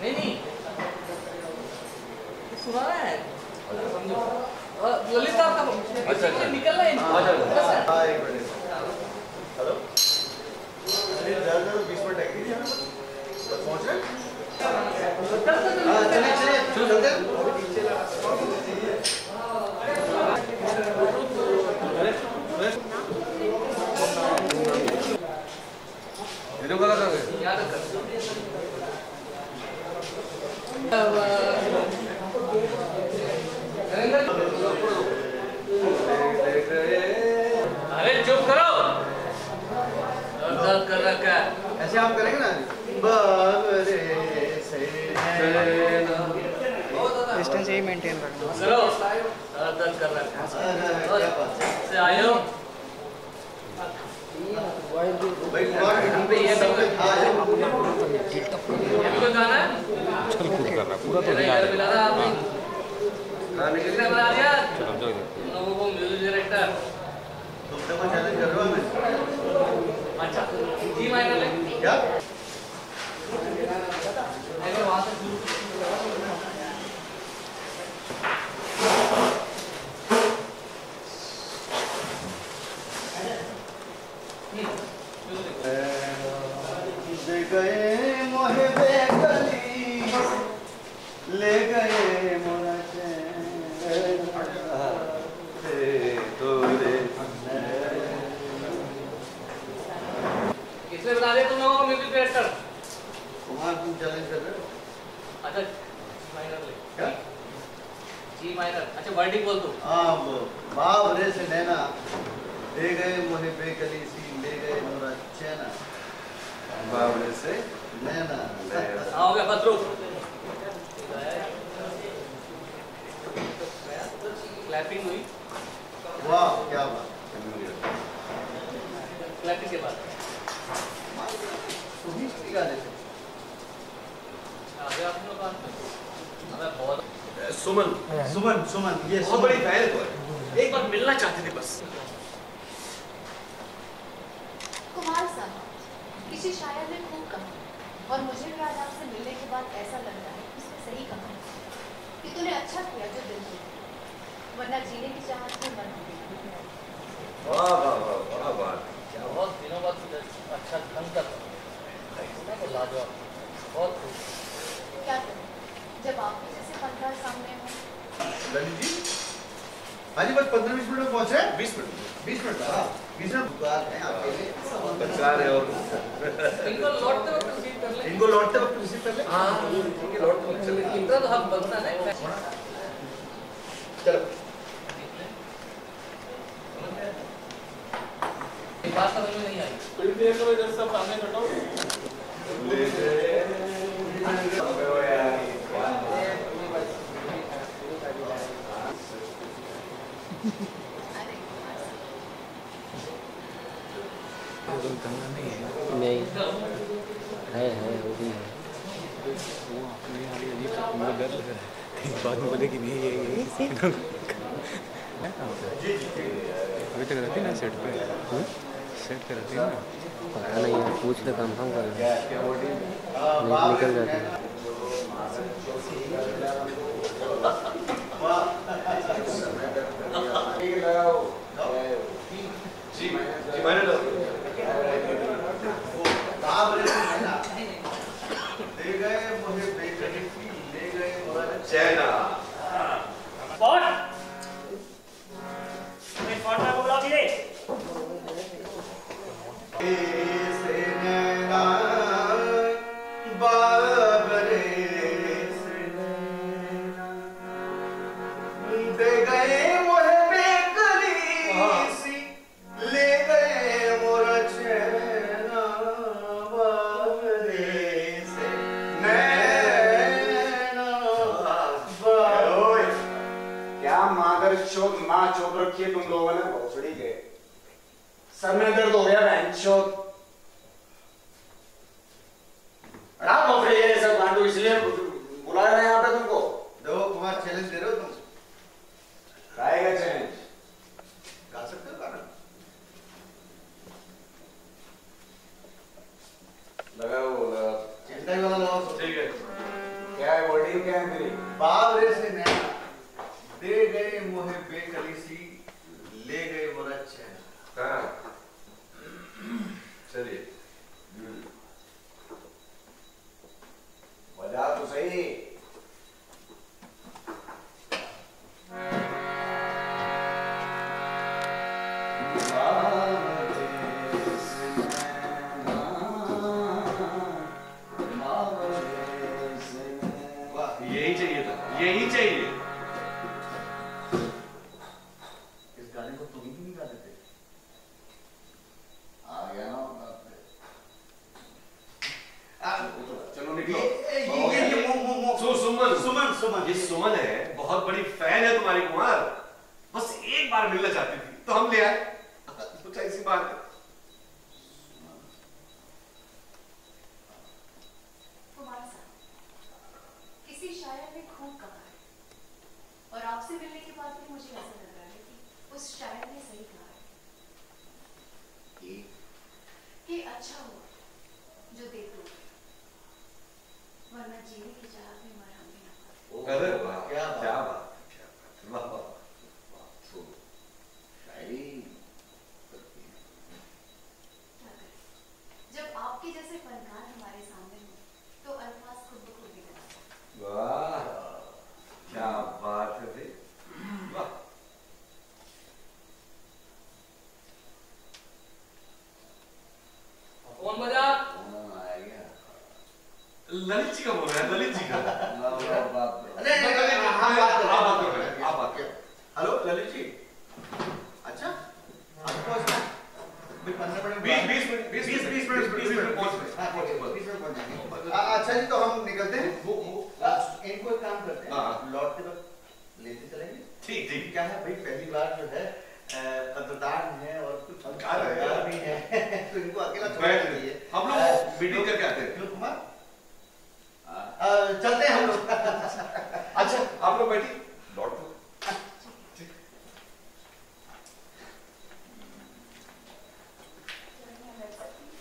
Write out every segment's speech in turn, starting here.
नहीं नहीं। सुना है। ललित साहब अच्छा, अच्छा। निकल रहा है अच्छा, अच्छा। है। हाँ एक मिनट हेलो? अरे ज़्यादा ज़्यादा बीस मिनट है क्या बस पहुँच रहे हैं? हाँ चलिए चलिए चलते हैं इधर वाला कहाँ गए याद कर अब, अरे चुप करो दर्द कर रखा है ऐसे आप करेंगे ना? बाबरे से डिस्टेंस यही मेंटेन रखना चलो। दर्द दर्द कर रखा है। अरे, क्या बात है। से आयो भाई हम पे ये सब था। गाना है? चल कूद कर रहा पूरा तो अरे नहीं आ यार रहा मिला था आपने। बना दिया? चलो जाओ लोगों को म्यूज़िक डायरेक्टर तुम तो चैलेंज कर रहे हो अच्छा। जी माइनर है। क्या? अगर वहाँ से शुरू ले गए मोहे बेकली ले गए मोरा चैन तोरे किसने बना दिया तुम लोगों को म्यूज़िक डायरेक्टर कुमार तुम चैलेंज कर रहे हो अच्छा जी माइनर ले क्या जी माइनर अच्छा वर्डिंग बोल तू हाँ वो बाप रे से नैना ले गए मोहे बेकली सी ले गए मोरा चैना बाप से नैना। हाँ गया बस क्लैपिंग हुई। वाह क्या बात। क्लैपिंग के बाद। तुम ही? गा देते आगे आप लोग हमें बहुत सुमन। सुमन सुमन ये बहुत बड़ी फ़ैन है। एक बार मिलना चाहते थे बस। कुमार साहब। किसी शायर ने खूब कहा और मुझे भी आज आपसे मिलने के बाद ऐसा लग रहा है उसने सही कहा कि तूने अच्छा किया जो दिल से वरना जीने की चाहत में मर गई वाह वाह वाह वाह वाह क्या बहुत दिनों बाद तुझे अच्छा ढंग का ना तो लाजवाब बहुत खुश क्या करें? जब आपके जैसे फनकार सामने हो। ललित जी हाँ जी बस पंद्रह बीस मिनट में पहुँच रहे हैं? बीस मिनट। बीस मिनट हाँ। है इनको लौटते वक्त रिसीव कर ले। इनको लौटते वक्त रिसीव कर ले? हाँ। ठीक है लौट तो चले। इनका तो हक बनता है। ना चलो। बात समझ में नहीं आई। ले गए अरे कुमार साहब नहीं है नहीं। है वो भी है। बाद में बोले कि नहीं ये अभी तक रहती ना सेट पे? सेट पे रहती है ना? पता नहीं पूछ ले। कंफर्म कर निकल जाती। है लिए बुलाया है यहाँ पे तुमको। देखो कुमार चैलेंज दे रहे हो तुम गाएगा चैलेंज। गा सकते हो गाना? लगाओ बोला चिंता वाला लगाओ ठीक है। क्या है वर्डिंग क्या है मेरी? बावरे से नया। दे गए मोहे बेकली सी ले गए मोरा चैन। हाँ। चलिए। के बाद भी मुझे ऐसा लग रहा है कि उस शायर ने सही कहा है ये कि अच्छा हुआ जो देख लो वरना जीने की चाहत में मरहम भी ना पड़े। अरे वाह क्या क्या बात बात क्या बात वाह वाह वाह सो शायरी करती है। क्या करें जब आपके जैसे फनकार हमारे सामने हो तो अल्फाज खुद ब खुद निकल आते हैं। वाह क्या बात है भाई वाह कौन बजा हाँ, आ गया। ललित जी का बोल रहा है ललित जी का अरे, बाप रे। नहीं, नहीं, नहीं, नहीं, हम बात कर रहे हैं, आप बात कर रहे हैं, आप बात कर रहे हैं। हेलो ललित जी अच्छा अभी पहुँचना है? अभी पंद्रह मिनट बीस बाद- बीस मिनट बीस बीस बीस मिनट बीस मिनट पहुँच पहुँच गए। हाँ, ठीक है, बीस मिनट पहुँच जाएँगे आ, अच्छा जी तो हम निकलते हैं वो वो आ, इनको एक काम करते हैं हाँ। लौटते वक्त लेते चलेंगे ठीक ठीक क्या है भाई पहली बार जो है अ, कदरदान है और कुछ फनकार है। फनकार भी है तो इनको अकेला छोड़ना बैठ चाहिए हम लोग वीडियो मीटिंग करके आते हैं क्यों कुमार अ, चलते हैं हम लोग अच्छा आप लोग बैठिए लौट दो चलिए, मैं बैठ सकती हूँ?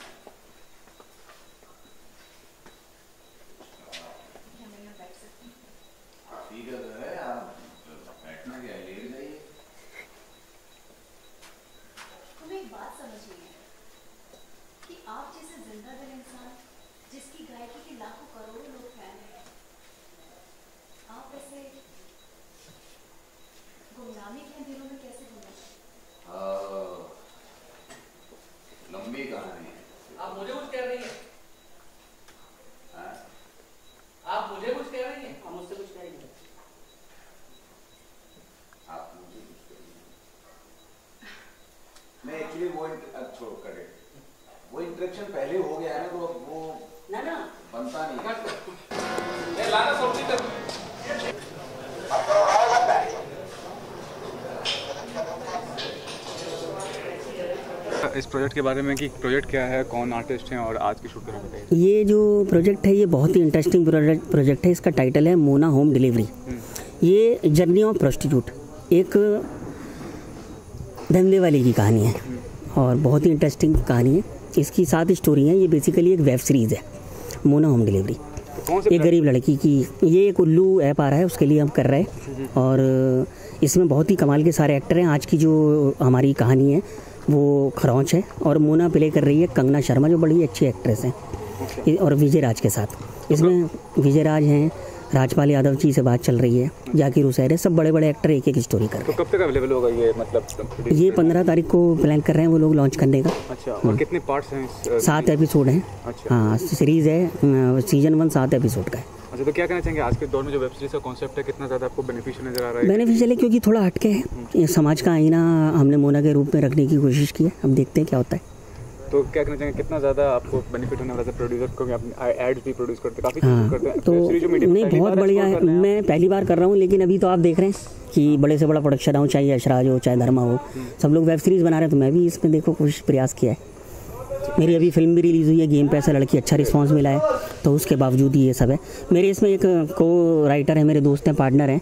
क्या मैं यहाँ बैठ सकती हूँ? ठीक है तो है आप बैठना क्या है लेट जाइए तुम्हें एक बात समझ नहीं है कि आप जैसे ज़िंदा दिल इंसान जिसकी गायकी के लाखों करोड़ों लोग फ़ैन हैं आप ऐसे गुमनामी के अंधेरों में कैसे घूम रहे हैं? अ, लंबी कहानी है आप मुझे कुछ कह रही हैं हाँ? आप मुझे कुछ कह रही हैं हम मुझसे कुछ कह रही हैं आप मुझे कुछ करिए मैं एक्चुअली वो int- अब छोड़ो करे। वो इंटरेक्शन पहले हो गया है ना तो वो ना ना। बनता नहीं है। लाना सब्ज़ी इस प्रोजेक्ट के बारे में कि प्रोजेक्ट क्या है कौन आर्टिस्ट हैं और आज की शूट करें बताइए ये जो प्रोजेक्ट है ये बहुत ही इंटरेस्टिंग प्रोजेक्ट प्रोजेक्ट है। इसका टाइटल है मोना होम डिलीवरी ये जर्नी ऑफ़ प्रोस्टिट्यूट एक धंधे वाले की कहानी है। और बहुत ही इंटरेस्टिंग कहानी है। इसकी सात स्टोरी हैं। ये बेसिकली एक वेब सीरीज़ है। मोना होम डिलीवरी एक गरीब लड़की की ये एक उल्लू ऐप आ रहा है उसके लिए हम कर रहे हैं। और इसमें बहुत ही कमाल के सारे एक्टर हैं। आज की जो हमारी कहानी है वो खरौच है। और मोना प्ले कर रही है कंगना शर्मा जो बड़ी अच्छी एक्ट्रेस हैं। और विजय राज के साथ। इसमें विजय राज हैं राजपाल यादव जी से बात चल रही है जाकिर हुसैन है सब बड़े बड़े एक्टर एक एक स्टोरी कर रहे हैं। तो कब तक अवेलेबल होगा ये मतलब ये पंद्रह तारीख को प्लान कर रहे हैं वो लोग लॉन्च करने का। अच्छा और कितने पार्ट्स हैं सात एपिसोड हैं। अच्छा। हाँ सीरीज़ है सीज़न वन सात एपिसोड का है। अच्छा तो क्या कहना चाहेंगे आज के दौर में जो वेब सीरीज़ का कॉन्सेप्ट है कितना ज़्यादा आपको बेनिफिशियल नज़र आ रहा है? बेनिफिशियल है क्योंकि थोड़ा हटके है। समाज का आईना हमने मोना के रूप में रखने की कोशिश की है। अब देखते हैं क्या होता है। तो क्या कहना चाहेंगे कितना ज़्यादा आपको बेनिफिट होने वाला है प्रोड्यूसर आप एड्स भी प्रोड्यूस करते काफ़ी हाँ। करते हैं। तो नहीं बहुत बढ़िया है। मैं पहली बार कर रहा हूँ लेकिन अभी तो आप देख रहे हैं कि बड़े से बड़ा प्रोडक्शन हो चाहे यशराज हो चाहे धर्मा हो सब लोग वेब सीरीज़ बना रहे हैं तो मैं भी इसमें देखो कुछ प्रयास किया है। मेरी अभी फ़िल्म भी रिलीज़ हुई है गेम पे ऐसा लड़की अच्छा रिस्पांस मिला है तो उसके बावजूद ही ये सब है। मेरे इसमें एक को राइटर है मेरे दोस्त हैं पार्टनर हैं।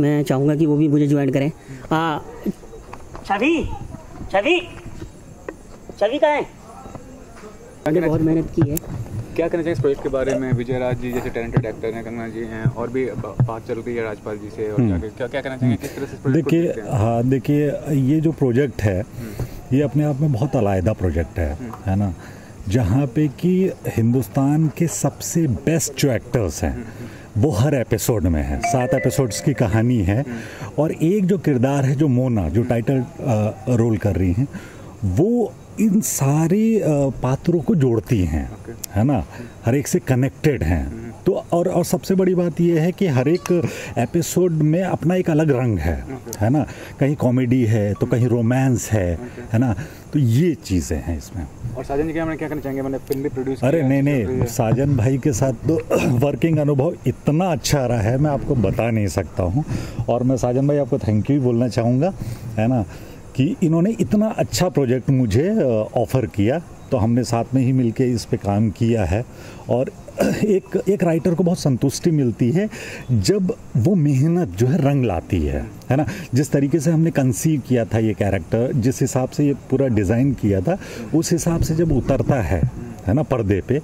मैं चाहूँगा कि वो भी मुझे ज्वाइन करें। छवि छवि छवि कहाँ है? मैंने बहुत मेहनत की है। क्या कहना चाहिए इस प्रोजेक्ट के बारे में? विजय राज जी जैसे टैलेंटेड एक्टर हैं कंगना जी हैं और भी बात चल रही है राजपाल जी से और क्या क्या कहना चाहेंगे किस तरह से देखिए हाँ? देखिए ये जो प्रोजेक्ट है ये अपने आप में बहुत अलायदा प्रोजेक्ट है है ना? जहाँ पे कि हिंदुस्तान के सबसे बेस्ट जो एक्टर्स हैं वो हर एपिसोड में है। सात एपिसोड्स की कहानी है और एक जो किरदार है जो मोना जो टाइटल रोल कर रही हैं वो इन सारे पात्रों को जोड़ती हैं है ना? हर एक से कनेक्टेड हैं। तो और और सबसे बड़ी बात यह है कि हर एक एपिसोड में अपना एक अलग रंग है है ना? कहीं कॉमेडी है तो कहीं रोमांस है है ना? तो ये चीज़ें हैं इसमें। और साजन जी क्या मैंने क्या कहना चाहेंगे? मैंने फ़िल्म भी प्रोड्यूस अरे नहीं नहीं साजन भाई के साथ तो वर्किंग अनुभव इतना अच्छा रहा है मैं आपको बता नहीं सकता हूँ। और मैं साजन भाई आपको थैंक यू बोलना चाहूँगा है ना? कि इन्होंने इतना अच्छा प्रोजेक्ट मुझे ऑफ़र किया तो हमने साथ में ही मिलके इस पे काम किया है। और एक एक राइटर को बहुत संतुष्टि मिलती है जब वो मेहनत जो है रंग लाती है है ना? जिस तरीके से हमने कंसीव किया था ये कैरेक्टर जिस हिसाब से ये पूरा डिज़ाइन किया था, उस हिसाब से जब उतरता है है ना, पर्दे पे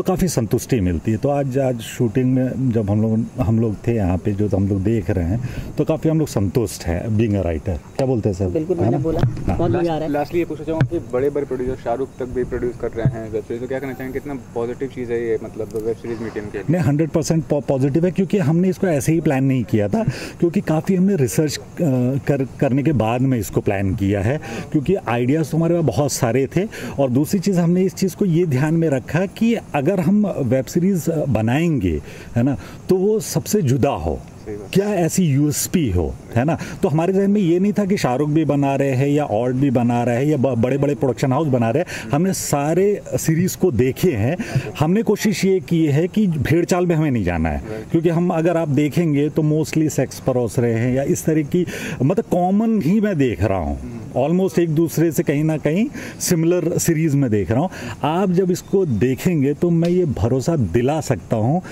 तो काफ़ी संतुष्टि मिलती है। तो आज आज शूटिंग में जब हम लोग हम लोग थे यहाँ पे जो हम लोग देख रहे हैं तो काफ़ी हम लोग संतुष्ट हैं बीइंग अ राइटर क्या बोलते हैं सर? बिल्कुल मैंने बोला। हाँ। बहुत मज़ा आ रहा है। लास्टली ये पूछना चाहूँगा कि बड़े बड़े प्रोड्यूसर शाहरुख तक भी प्रोड्यूस कर रहे हैं वेब सीरीज़ तो क्या कहना चाहेंगे कितना पॉजिटिव चीज़ है ये मतलब वेब सीरीज़ मीडियम के नहीं हंड्रेड परसेंट पॉजिटिव है क्योंकि हमने इसको ऐसे ही प्लान नहीं किया था क्योंकि काफ़ी हमने रिसर्च कर करने के बाद में इसको प्लान किया है क्योंकि आइडियाज़ तो हमारे पास बहुत सारे थे और दूसरी चीज़ हमने इस चीज़ को ये ध्यान में रखा कि अगर हम वेब सीरीज़ बनाएँगे है ना तो वो सबसे जुदा हो। क्या ऐसी यूएसपी हो है ना? तो हमारे जहन में ये नहीं था कि शाहरुख भी बना रहे हैं या और भी बना रहे हैं या बड़े बड़े प्रोडक्शन हाउस बना रहे हैं। हमने सारे सीरीज़ को देखे हैं। हमने कोशिश ये की है कि भेड़ चाल में हमें नहीं जाना है। क्योंकि हम अगर आप देखेंगे तो मोस्टली सेक्स परोस रहे हैं या इस तरह की मतलब कॉमन ही मैं देख रहा हूँ। ऑलमोस्ट एक दूसरे से कहीं ना कहीं सिमिलर सीरीज़ में देख रहा हूँ। आप जब इसको देखेंगे तो मैं ये भरोसा दिला सकता हूँ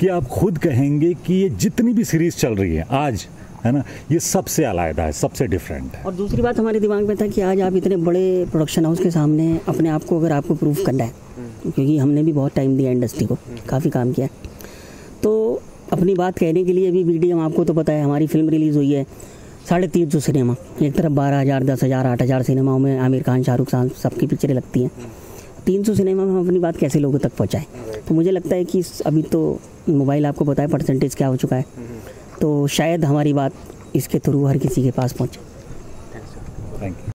कि आप खुद कहेंगे कि ये जितनी भी सीरीज़ चल रही है आज, है ना, ये सबसे अलायदा है, सबसे डिफरेंट है। और दूसरी बात हमारे दिमाग में था कि आज आप इतने बड़े प्रोडक्शन हाउस के सामने अपने आप को अगर आपको प्रूव करना है, क्योंकि हमने भी बहुत टाइम दिया इंडस्ट्री को, काफ़ी काम किया। तो अपनी बात कहने के लिए भी हम आपको तो पता है, हमारी फ़िल्म रिलीज़ हुई है साढ़े तीन सौ सिनेमा। एक तरफ़ बारह हज़ार दस हज़ार आठ हज़ार सिनेमाओं में आमिर खान शाहरुख खान सबकी पिक्चरें लगती हैं। तीन सौ सिनेमा में हम अपनी बात कैसे लोगों तक पहुँचाएँ? तो मुझे लगता है कि अभी तो मोबाइल आपको पता है परसेंटेज क्या हो चुका है। तो शायद हमारी बात इसके थ्रू हर किसी के पास पहुँचे। Thank you